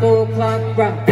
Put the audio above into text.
four o'clock rock.